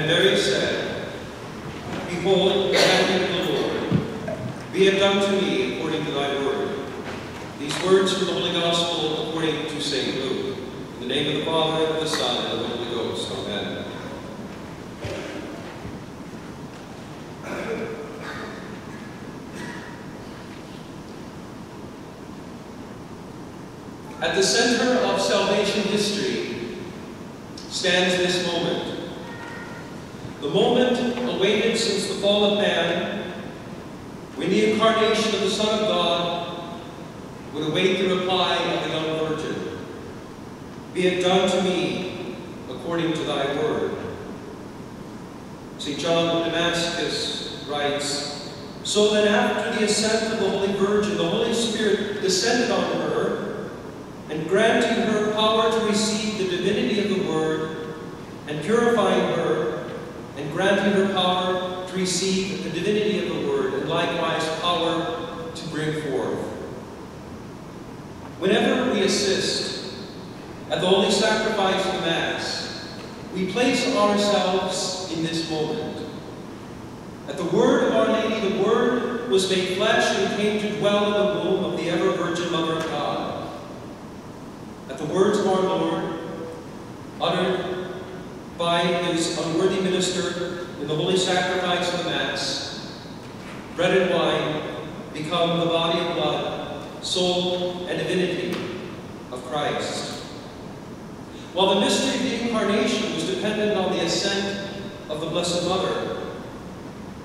And Mary said, Behold, the handmaid of the Lord, be it done to me according to thy word. These words from the Holy Gospel according to St. Luke. In the name of the Father, and of the Son, and of the Holy Ghost. Amen. At the center of salvation history stands this moment. The moment awaited since the fall of man, when the incarnation of the Son of God would await the reply of the young virgin. Be it done to me according to thy word. St. John of Damascus writes, So that after the assent of the Holy Virgin, the Holy Spirit descended on her, and granting her power to receive the divinity of the Word, and purifying her, and granting her power to receive the divinity of the Word, and likewise power to bring forth. Whenever we assist at the holy sacrifice of the Mass, we place ourselves in this moment. At the word of Our Lady, the Word was made flesh and came to dwell in the womb of the ever-Virgin Mother of God. At the words of our Lord, uttered by his unworthy minister in the holy sacrifice of the Mass, bread and wine become the body and blood, soul and divinity of Christ. While the mystery of the Incarnation was dependent on the assent of the Blessed Mother,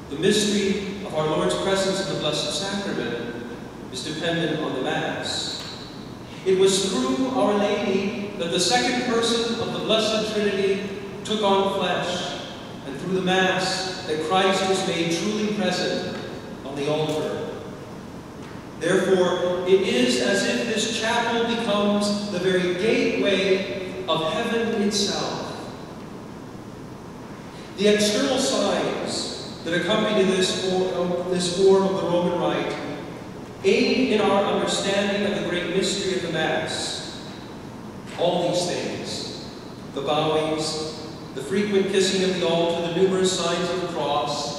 the mystery of our Lord's presence in the Blessed Sacrament is dependent on the Mass. It was through Our Lady that the second person of the Blessed Trinity took on flesh, and through the Mass that Christ was made truly present on the altar. Therefore, it is as if this chapel becomes the very gateway of heaven itself. The external signs that accompany this form, this form of the Roman Rite aid in our understanding of the great mystery of the Mass. All these things, the bowings, the frequent kissing of the altar, the numerous signs of the cross,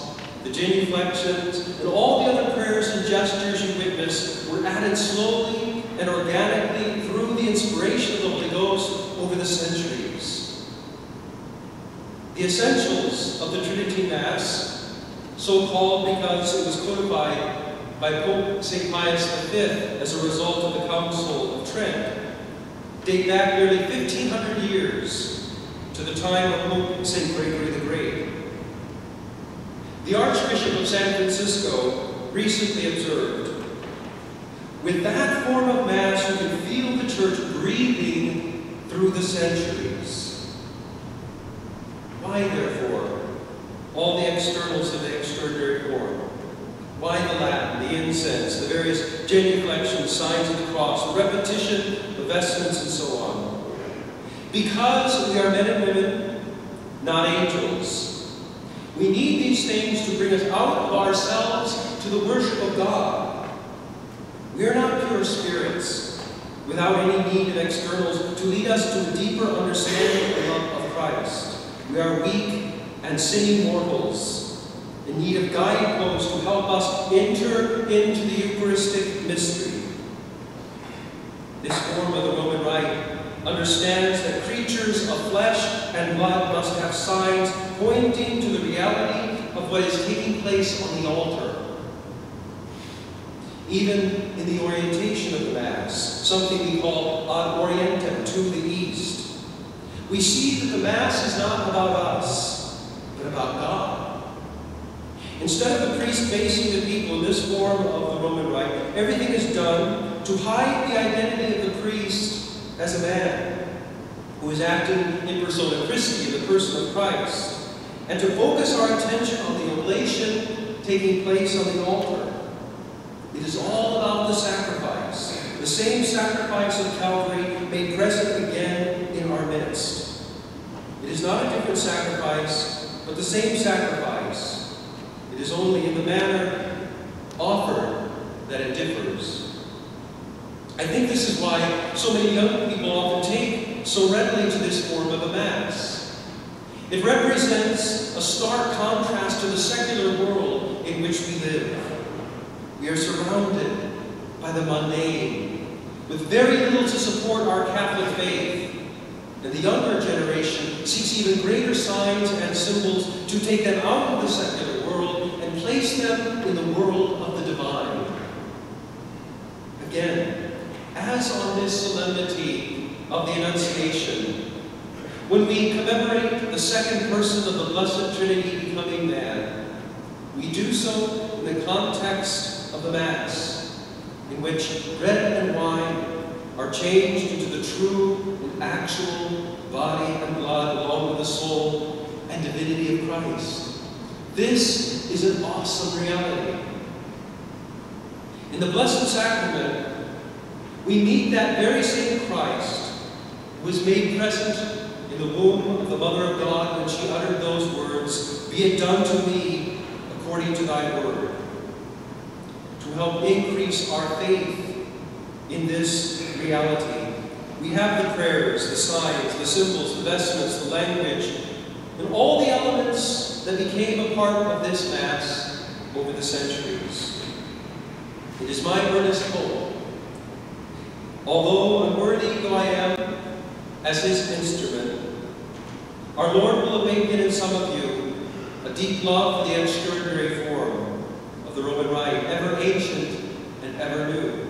the genuflections, and all the other prayers and gestures you witness were added slowly and organically through the inspiration of the Holy Ghost over the centuries. The essentials of the Tridentine Mass, so called because it was codified by Pope St. Pius V as a result of the Council of Trent, date back nearly 1,500 years to the time of Pope St. Gregory the Great. The Archbishop of San Francisco recently observed, with that form of Mass you can feel the Church breathing through the centuries. Why, therefore, all the externals of the extraordinary form? Why the Latin, the incense, the various genuflections, signs of the cross, the repetition, the vestments, and so on? Because we are men and women, not angels. We need these things to bring us out of ourselves to the worship of God. We are not pure spirits, without any need of externals to lead us to a deeper understanding of the love of Christ. We are weak and sinning mortals in need of guideposts to help us enter into the Eucharistic mystery. This form of the Roman Rite understands that creatures of flesh and blood must have signs pointing to the reality of what is taking place on the altar. even in the orientation of the Mass, something we call ad orientem, to the east. We see that the Mass is not about us, but about God. Instead of the priest facing the people in this form of the Roman Rite, everything is done to hide the identity of the priest as a man who is acting in persona Christi, in the person of Christ, and to focus our attention on the oblation taking place on the altar. It is all about the sacrifice, the same sacrifice of Calvary made present again in our midst. It is not a different sacrifice, but the same sacrifice. It is only in the manner offered that it differs. I think this is why so many young people often take so readily to this form of a Mass. It represents a stark contrast to the secular world in which we live. We are surrounded by the mundane, with very little to support our Catholic faith. And the younger generation seeks even greater signs and symbols to take them out of the secular world and place them in the world of the divine. Again, as on this solemnity of the Annunciation, when we commemorate the second person of the Blessed Trinity becoming man, we do so in the context of the Mass, in which bread and wine are changed into the true and actual body and blood along with the soul and divinity of Christ. This is an awesome reality. In the Blessed Sacrament, we meet that very same Christ who was made present in the womb of the Mother of God when she uttered those words, Be it done to me according to thy word To help increase our faith in this reality. We have the prayers, the signs, the symbols, the vestments, the language, and all the elements that became a part of this Mass over the centuries. It is my earnest hope, although unworthy though I am as his instrument, our Lord will awaken in some of you a deep love for the extraordinary form of the Roman Rite, ever ancient and ever new,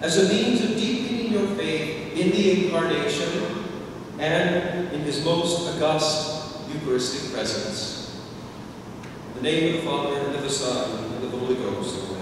as a means of deepening your faith in the Incarnation and in His most august Eucharistic presence. In the name of the Father, and of the Son, and of the Holy Ghost,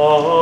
Oh.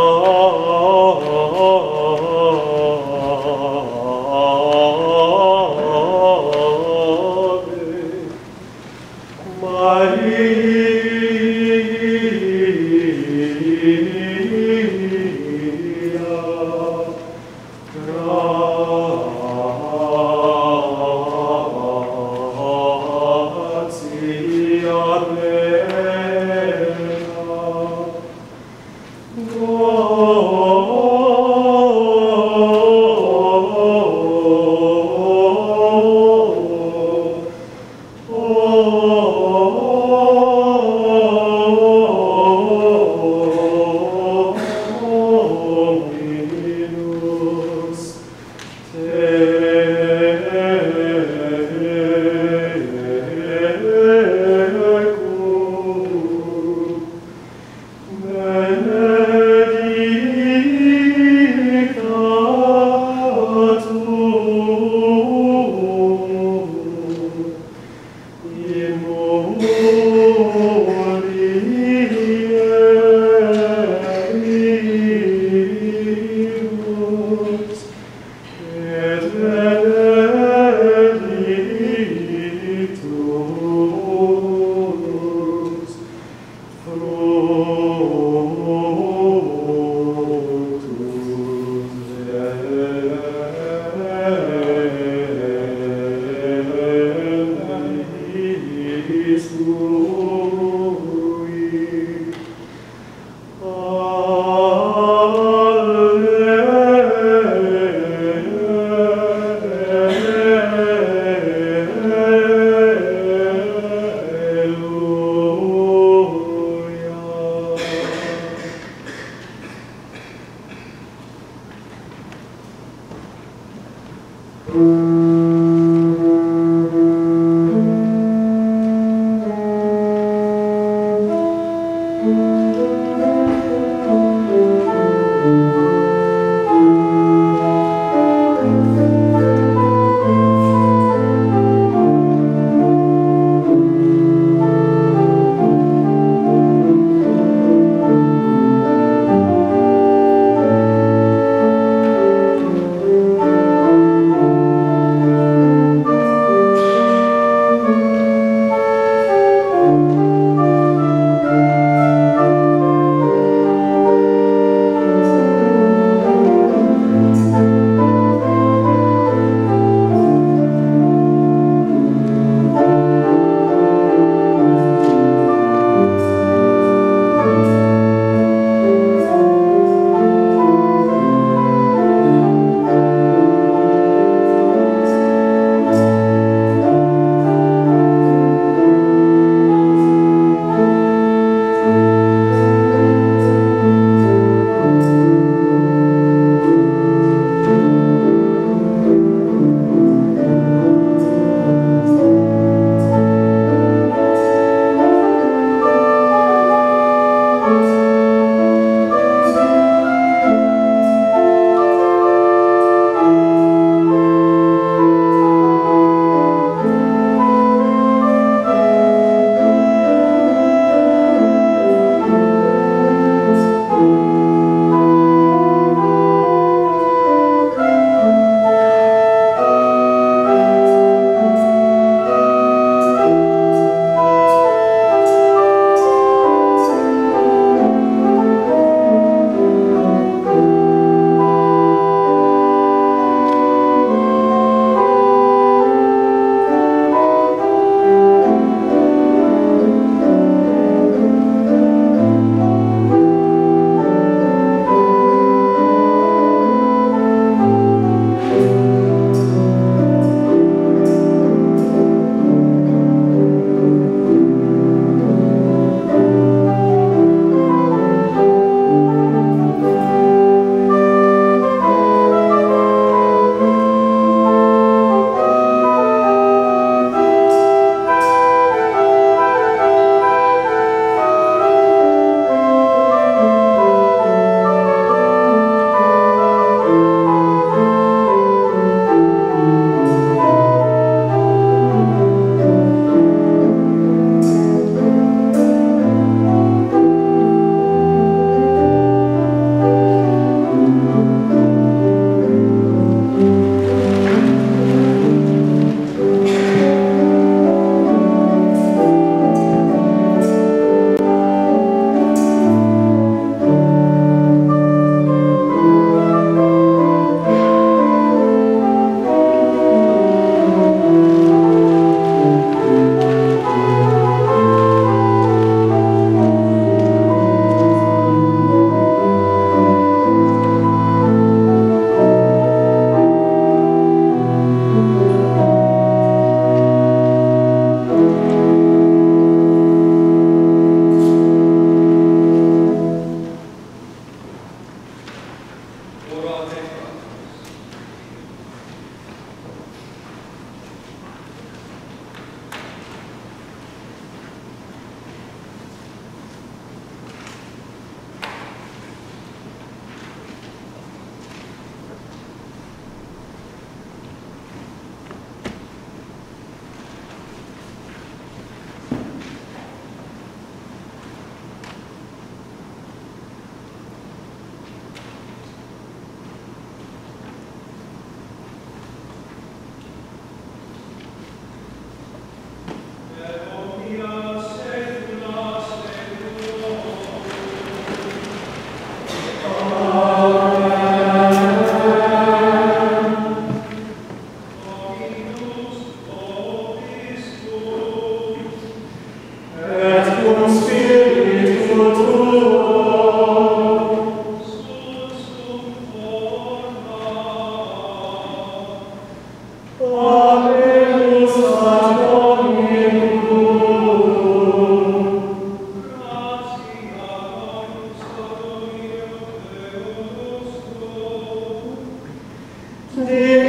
Thank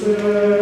say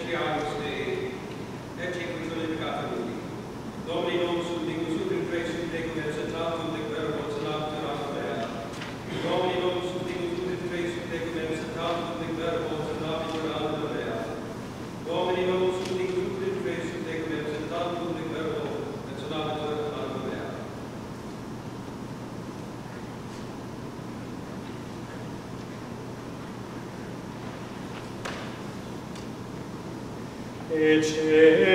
ecce agnus Ecce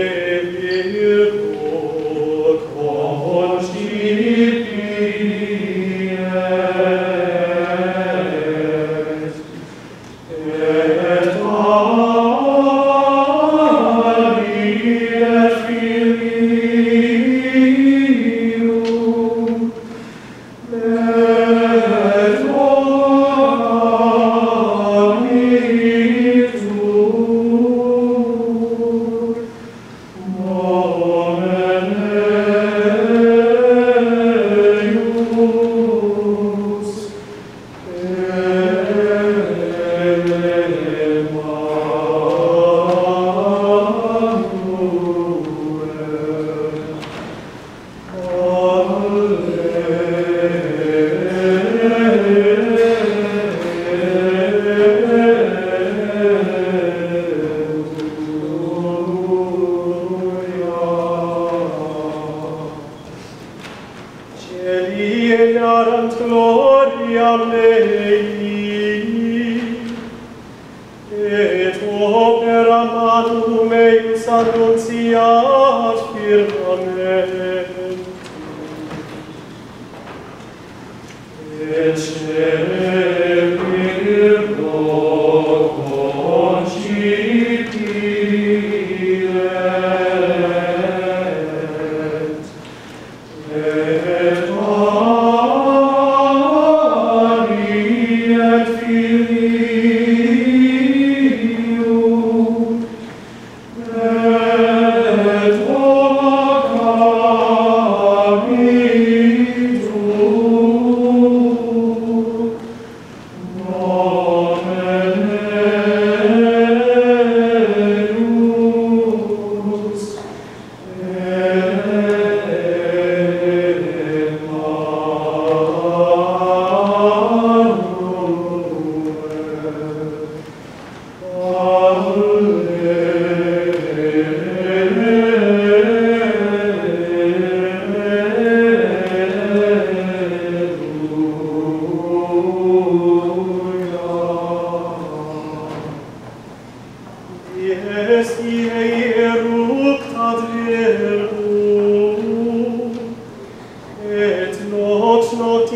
et not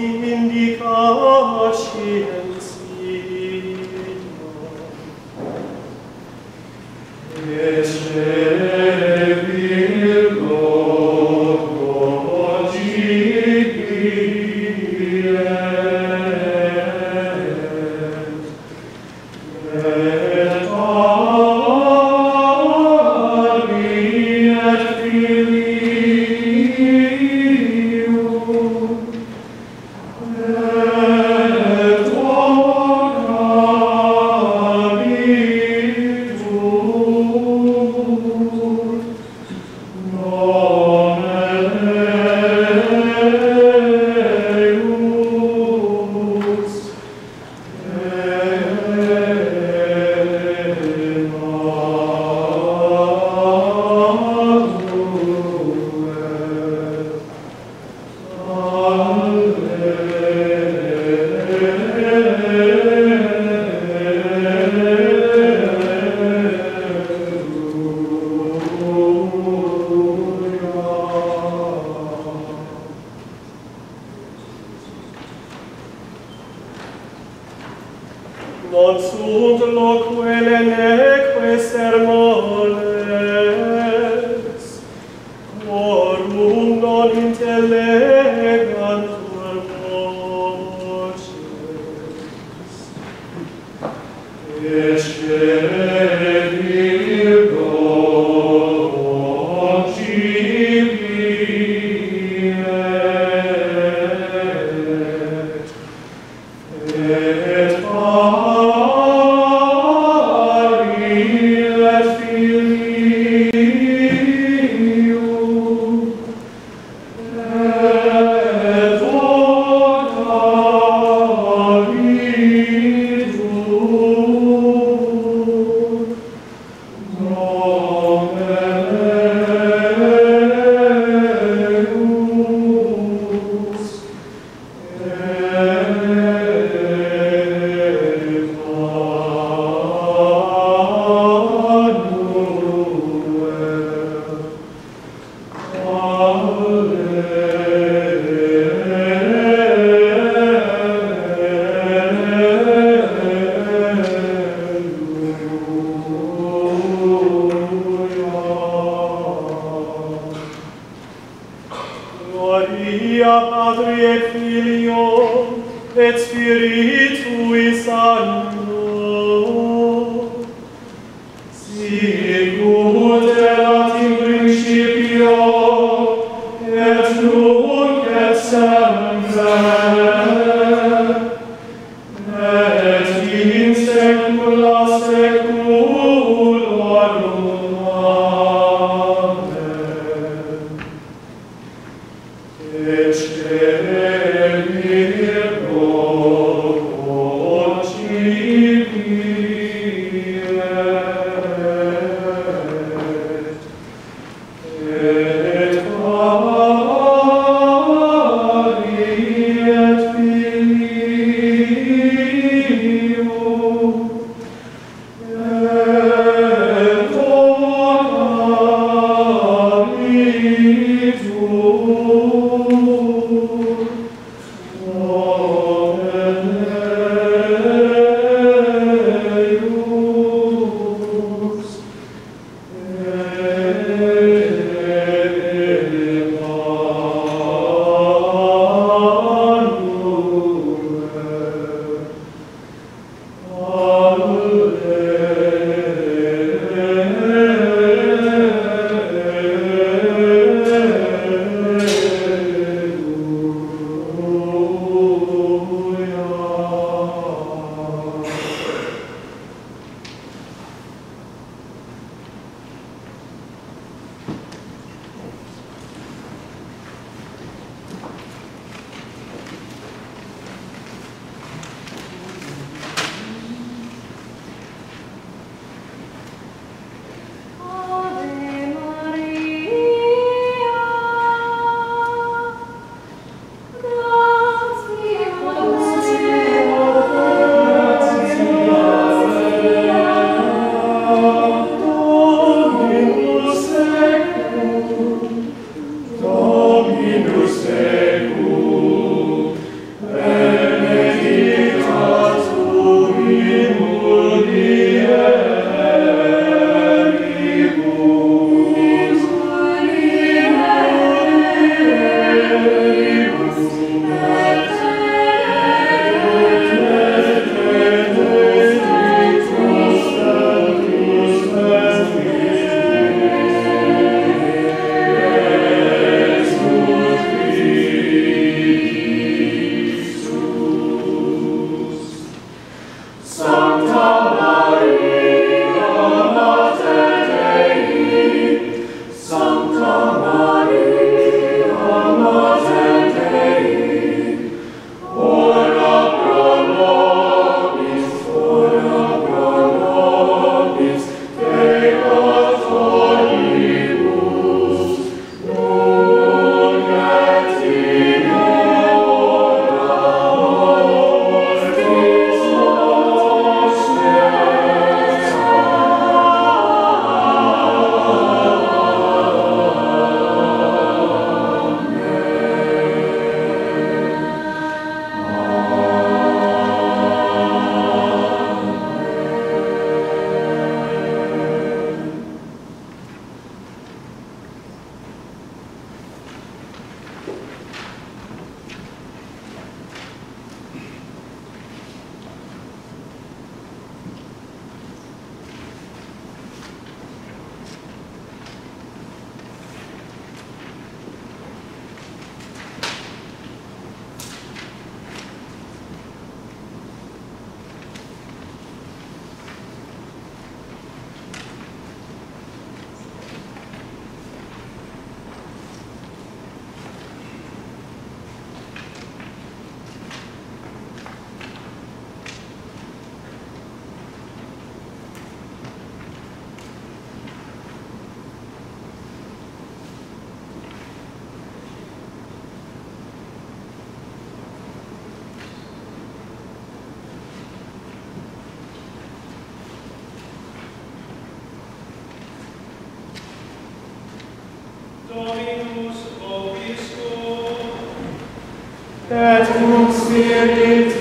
et cum spiritu